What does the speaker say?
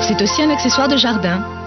c'est aussi un accessoire de jardin.